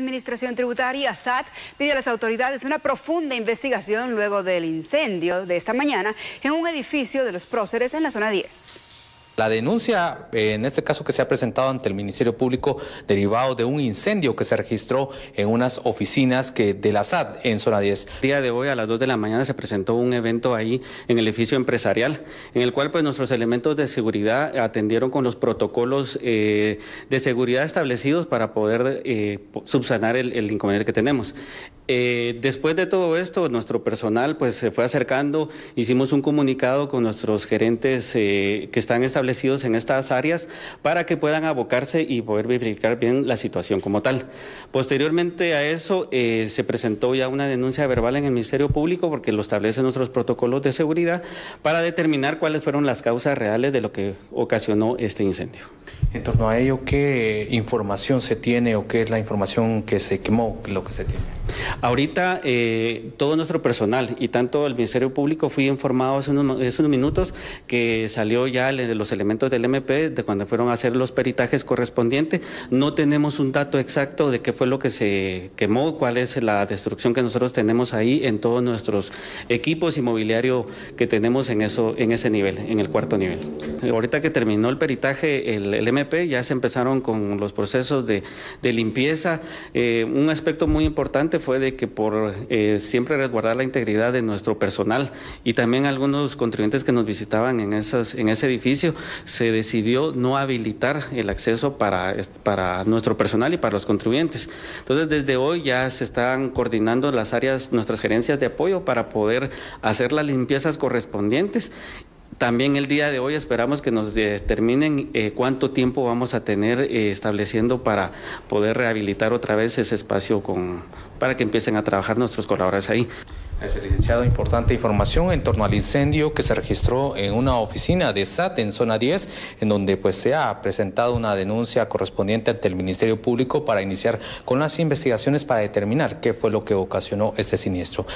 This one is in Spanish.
Administración Tributaria, SAT, pide a las autoridades una profunda investigación luego del incendio de esta mañana en un edificio de los próceres en la zona 10. La denuncia, en este caso que se ha presentado ante el Ministerio Público, derivado de un incendio que se registró en unas oficinas que de la SAT en zona 10. El día de hoy a las 2 de la mañana se presentó un evento ahí en el edificio empresarial, en el cual pues nuestros elementos de seguridad atendieron con los protocolos eh, de seguridad establecidos para poder eh, subsanar el inconveniente que tenemos. Eh, después de todo esto, nuestro personal pues se fue acercando, hicimos un comunicado con nuestros gerentes eh, que están establecidos en estas áreas para que puedan abocarse y poder verificar bien la situación como tal. Posteriormente a eso eh, se presentó ya una denuncia verbal en el Ministerio Público porque lo establecen nuestros protocolos de seguridad para determinar cuáles fueron las causas reales de lo que ocasionó este incendio. En torno a ello, ¿qué información se tiene o qué es la información que se quemó, lo que se tiene? Ahorita eh, todo nuestro personal y tanto el Ministerio Público fui informado hace unos, minutos que salió ya los elementos del MP de cuando fueron a hacer los peritajes correspondientes. No tenemos un dato exacto de qué fue lo que se quemó, cuál es la destrucción que nosotros tenemos ahí en todos nuestros equipos y mobiliario que tenemos en, eso, en ese nivel, en el cuarto nivel. Ahorita que terminó el peritaje, el, MP ya se empezaron con los procesos de, limpieza. Eh, un aspecto muy importante fue de que por eh, siempre resguardar la integridad de nuestro personal y también algunos contribuyentes que nos visitaban en, esas, ese edificio, se decidió no habilitar el acceso para, para nuestro personal y para los contribuyentes. Entonces, desde hoy ya se están coordinando las áreas, nuestras gerencias de apoyo para poder hacer las limpiezas correspondientes también el día de hoy esperamos que nos determinen eh, cuánto tiempo vamos a tener eh, estableciendo para poder rehabilitar otra vez ese espacio con, para que empiecen a trabajar nuestros colaboradores ahí. Es licenciado, importante información en torno al incendio que se registró en una oficina de SAT en zona 10, en donde pues se ha presentado una denuncia correspondiente ante el Ministerio Público para iniciar con las investigaciones para determinar qué fue lo que ocasionó este siniestro.